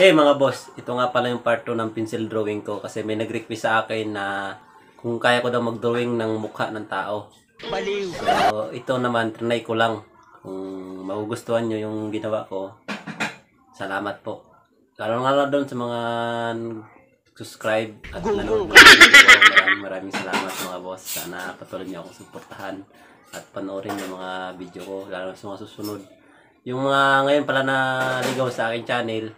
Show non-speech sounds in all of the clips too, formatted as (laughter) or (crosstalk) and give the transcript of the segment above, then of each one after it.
Eh mga boss, ito nga pala yung part 2 ng pencil drawing ko kasi may nag-request sa akin na kung kaya ko daw mag-drawing ng mukha ng tao. Baliw. So ito naman, trinay ko lang. Kung magugustuhan nyo yung ginawa ko, salamat po. Lalo nga lang doon sa mga subscribe at nanonood. Maraming maraming salamat mga boss. Sana patuloy niyo akong suportahan at panoorin yung mga video ko, lalo sa mga susunod. Yung mga ngayon pala na ligaw sa akin channel,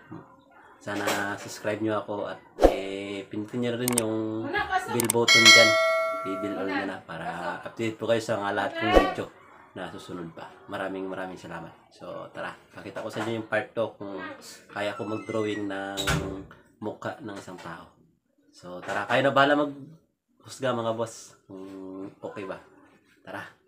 sana subscribe nyo ako at eh, pindutin nyo rin yung bell button dyan. I-bell all nyo na para update po kayo sa mga lahat ng video na susunod pa. Maraming maraming salamat. So tara, pakita ko sa inyo yung part 2 kung kaya ko mag-drawing ng mukha ng isang tao. So tara, kayo na bahala mag husga mga boss kung okay ba. Tara.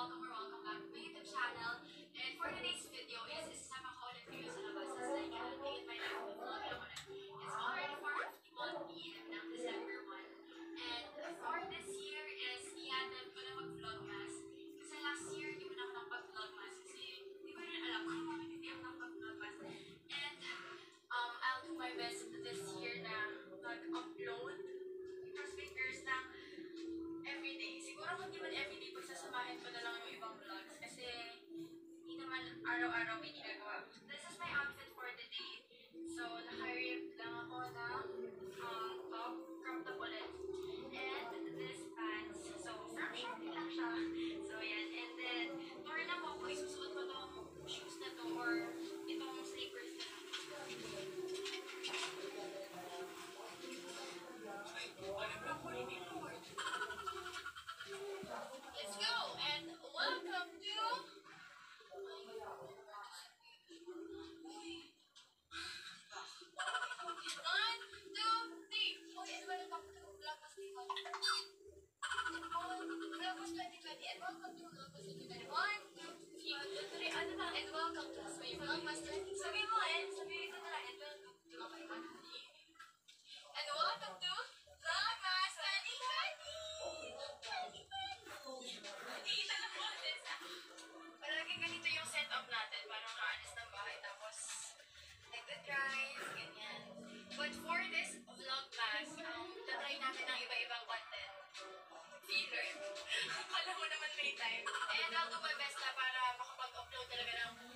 Welcome or welcome back to my YouTube channel. And for today's video is naman araw-araw Vlogmas 20. Sabihin mo eh, sabihin mo na lang. And welcome to my And welcome to Vlogmas 2020. Kita na po this. Palaging ganito yung setup natin. Parang kaalis ng bahay. Tapos, nagda-drive, ganyan. But for this vlogmas, um, tatry natin ng iba-ibang content. Filler. (laughs) Alam mo naman may time. And I'll do my best na para makapag-upload talaga ng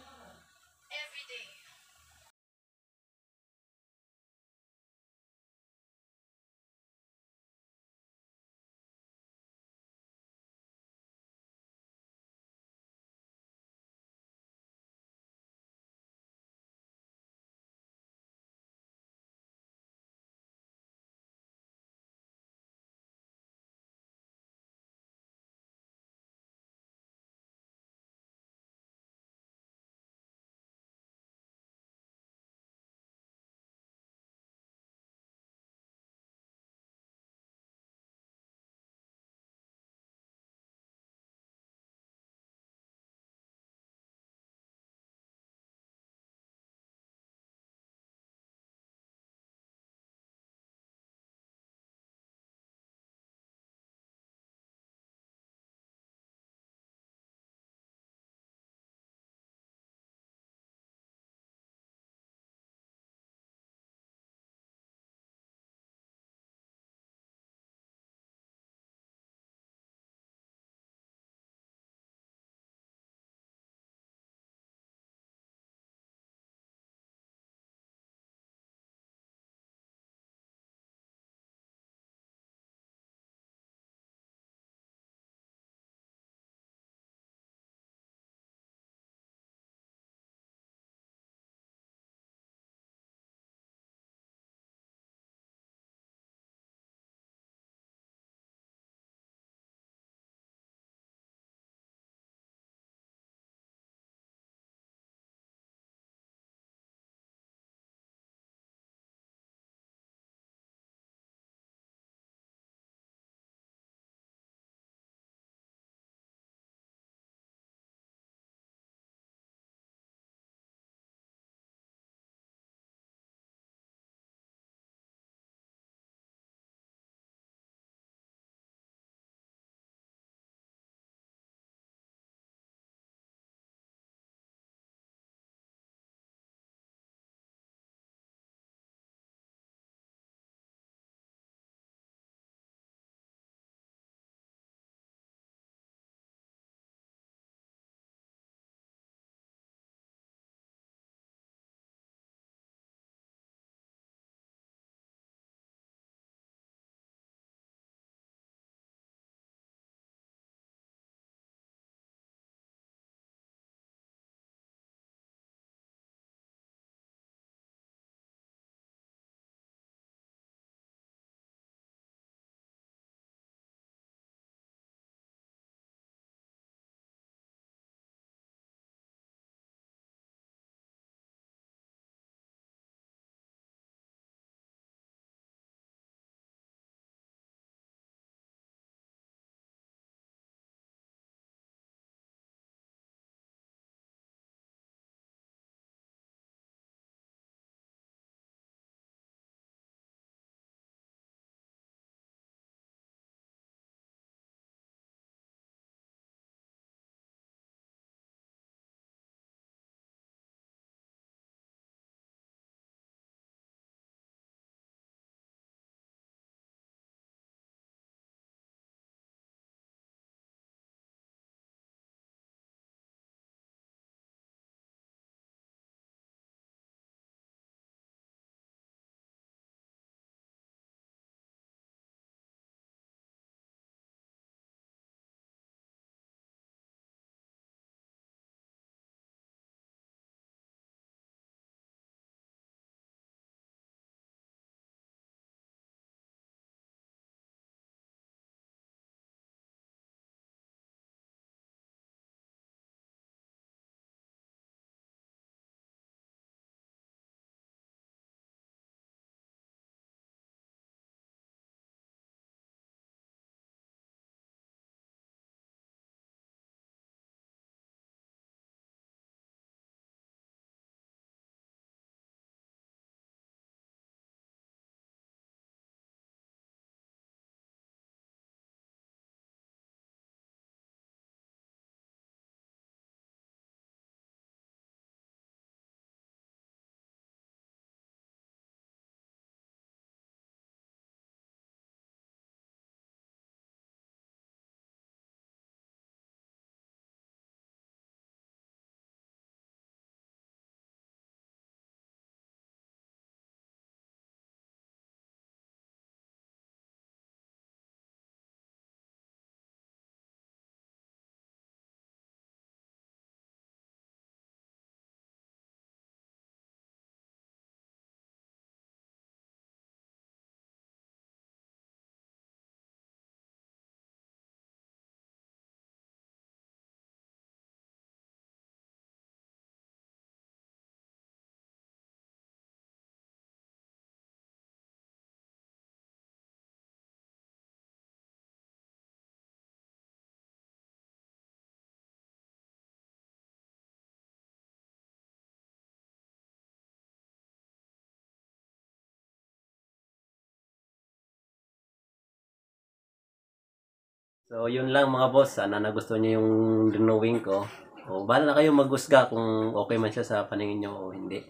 So, yun lang mga boss. Sana nagustuhan niyo yung renewing ko. O, bahala na kayo magusga kung okay man siya sa paningin nyo o hindi.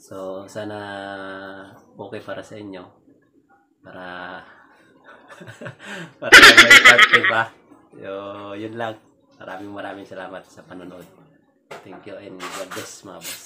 So, sana okay para sa inyo. Para (laughs) para may parte pa. So, yun lang. Maraming maraming salamat sa panonood. Thank you and God bless mga boss.